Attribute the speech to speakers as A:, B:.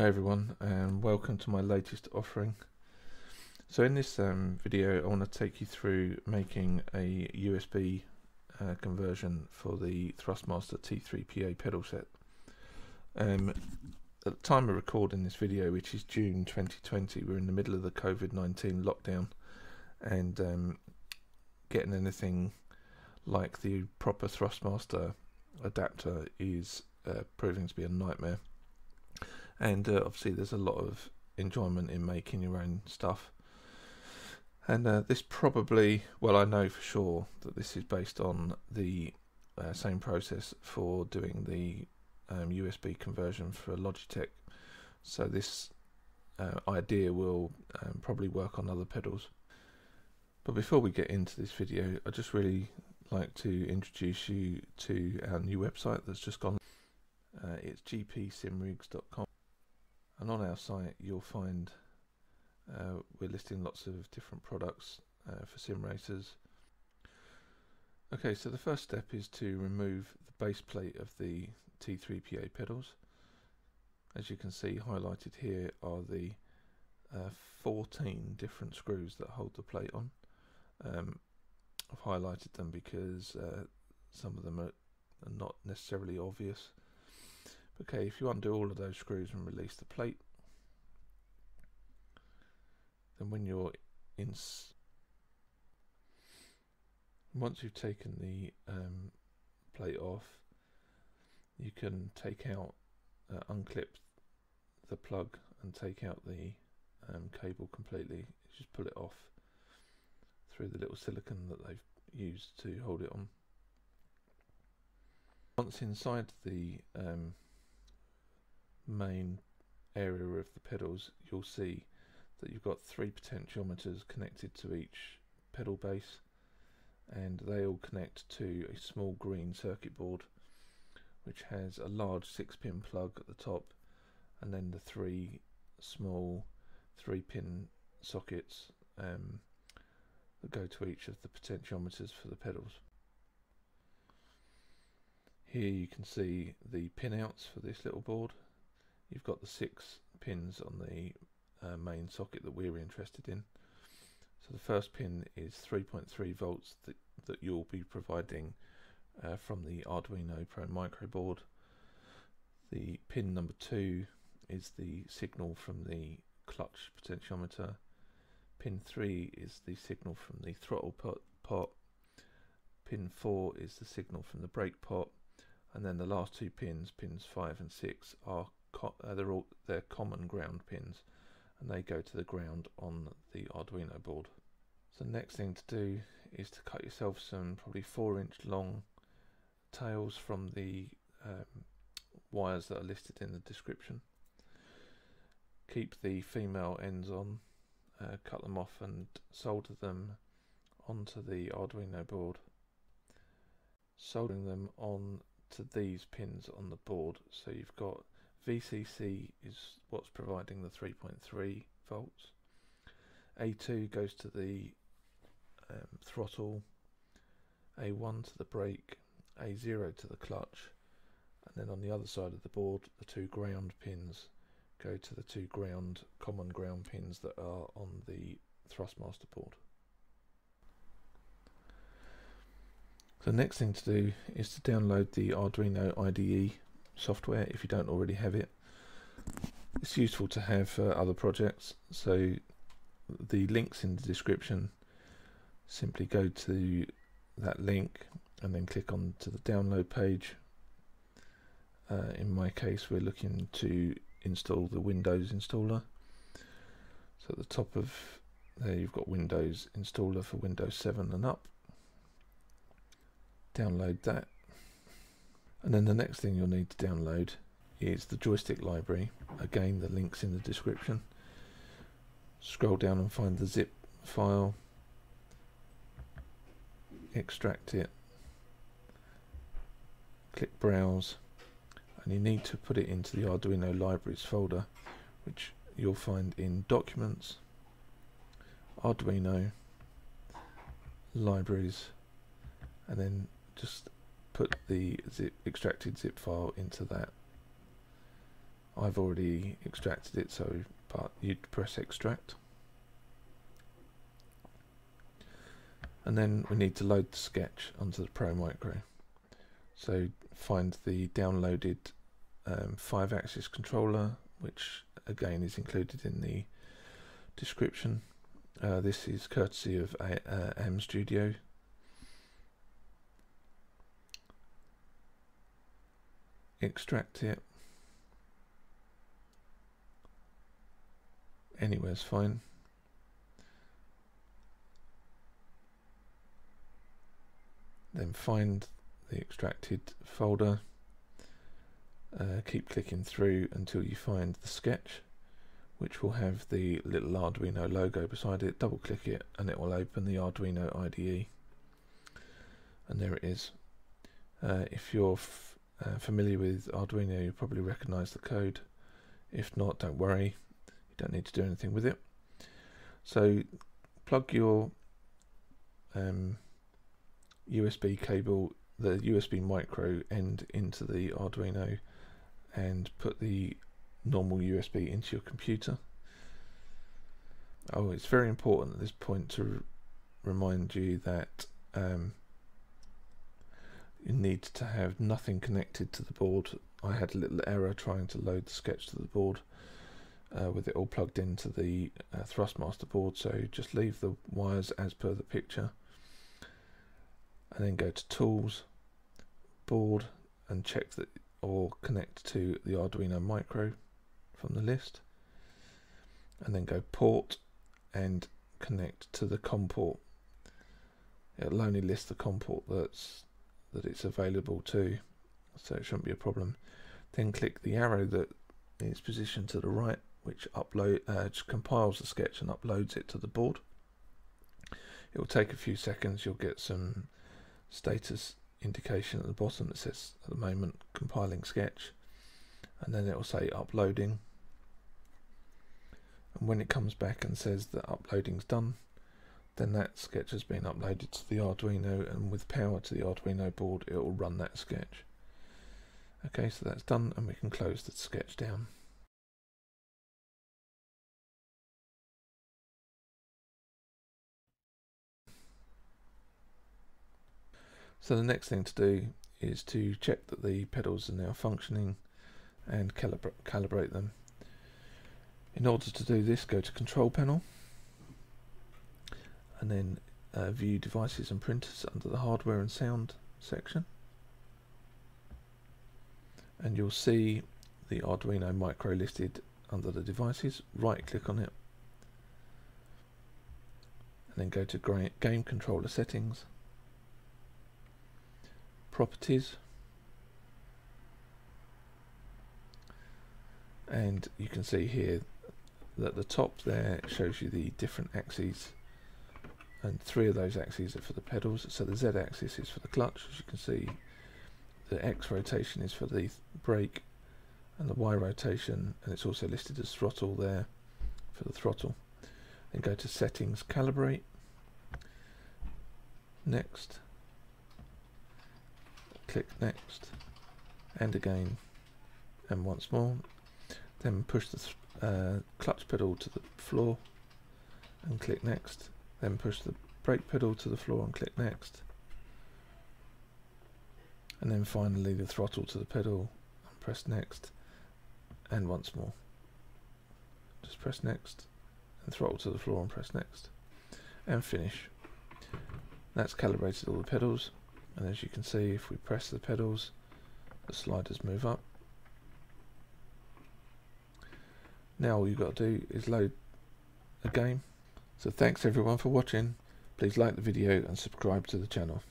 A: Hi everyone and welcome to my latest offering. So in this um, video I want to take you through making a USB uh, conversion for the Thrustmaster T3PA pedal set. Um, at the time of recording this video which is June 2020 we're in the middle of the COVID-19 lockdown and um, getting anything like the proper Thrustmaster adapter is uh, proving to be a nightmare and uh, obviously there's a lot of enjoyment in making your own stuff. And uh, this probably well I know for sure that this is based on the uh, same process for doing the um, USB conversion for Logitech. So this uh, idea will um, probably work on other pedals. But before we get into this video I just really like to introduce you to our new website that's just gone uh, it's gpsimrigs.com and on our site you'll find uh, we're listing lots of different products uh, for sim racers. Okay, so the first step is to remove the base plate of the T3PA pedals. As you can see highlighted here are the uh, 14 different screws that hold the plate on. Um, I've highlighted them because uh, some of them are, are not necessarily obvious Okay, if you undo all of those screws and release the plate, then when you're in, once you've taken the um, plate off, you can take out, uh, unclip the plug and take out the um, cable completely. Just pull it off through the little silicon that they've used to hold it on. Once inside the um, main area of the pedals you'll see that you've got three potentiometers connected to each pedal base and they all connect to a small green circuit board which has a large 6 pin plug at the top and then the three small 3 pin sockets um, that go to each of the potentiometers for the pedals. Here you can see the pinouts for this little board you've got the six pins on the uh, main socket that we're interested in. So the first pin is 3.3 volts that, that you'll be providing uh, from the Arduino Pro Micro board. The pin number two is the signal from the clutch potentiometer. Pin 3 is the signal from the throttle pot, pot. Pin 4 is the signal from the brake pot. And then the last two pins, pins 5 and 6, are uh, they're all they're common ground pins and they go to the ground on the Arduino board. So the next thing to do is to cut yourself some probably four inch long tails from the um, wires that are listed in the description. Keep the female ends on, uh, cut them off and solder them onto the Arduino board. Soldering them on to these pins on the board so you've got VCC is what's providing the 3.3 volts. A2 goes to the um, throttle, A1 to the brake, A0 to the clutch, and then on the other side of the board, the two ground pins go to the two ground common ground pins that are on the Thrustmaster board. The next thing to do is to download the Arduino IDE software if you don't already have it. It's useful to have for other projects, so the links in the description simply go to that link and then click on to the download page. Uh, in my case we're looking to install the Windows installer. So at the top of there you've got Windows installer for Windows 7 and up. Download that and then the next thing you'll need to download is the joystick library. Again, the link's in the description. Scroll down and find the zip file. Extract it. Click browse. And you need to put it into the Arduino libraries folder, which you'll find in documents, Arduino, libraries, and then just put the zip extracted zip file into that. I've already extracted it so but you'd press extract. And then we need to load the sketch onto the Pro Micro. So find the downloaded um, 5 axis controller which again is included in the description. Uh, this is courtesy of a, uh, AM extract it. Anywhere's fine. Then find the extracted folder. Uh, keep clicking through until you find the sketch which will have the little Arduino logo beside it. Double click it and it will open the Arduino IDE and there it is. Uh, if you're uh, familiar with Arduino you'll probably recognize the code. If not don't worry. You don't need to do anything with it. So plug your um, USB cable the USB micro end into the Arduino and put the normal USB into your computer. Oh it's very important at this point to remind you that um, you need to have nothing connected to the board. I had a little error trying to load the sketch to the board uh, with it all plugged into the uh, Thrustmaster board. So just leave the wires as per the picture and then go to tools board and check that or connect to the Arduino micro from the list. And then go port and connect to the COM port it'll only list the COM port that's that it's available to so it shouldn't be a problem. Then click the arrow that is positioned to the right which upload uh, compiles the sketch and uploads it to the board. It will take a few seconds. You'll get some status indication at the bottom that says at the moment compiling sketch. And then it will say uploading. And when it comes back and says that uploading's done then that sketch has been uploaded to the Arduino and with power to the Arduino board it will run that sketch. Okay, so that's done and we can close the sketch down. So the next thing to do is to check that the pedals are now functioning and calibra calibrate them. In order to do this, go to Control Panel and then uh, view devices and printers under the hardware and sound section. And you'll see the Arduino micro listed under the devices. Right click on it. And then go to game controller settings. Properties. And you can see here that the top there shows you the different axes and three of those axes are for the pedals so the Z axis is for the clutch. As you can see the X rotation is for the brake and the Y rotation and it's also listed as throttle there for the throttle. Then go to settings calibrate. Next. Click next and again and once more. Then push the th uh, clutch pedal to the floor and click next then push the brake pedal to the floor and click next. And then finally the throttle to the pedal and press next. And once more. Just press next and throttle to the floor and press next. And finish. That's calibrated all the pedals. And as you can see, if we press the pedals, the sliders move up. Now all you've got to do is load a game so thanks everyone for watching. Please like the video and subscribe to the channel.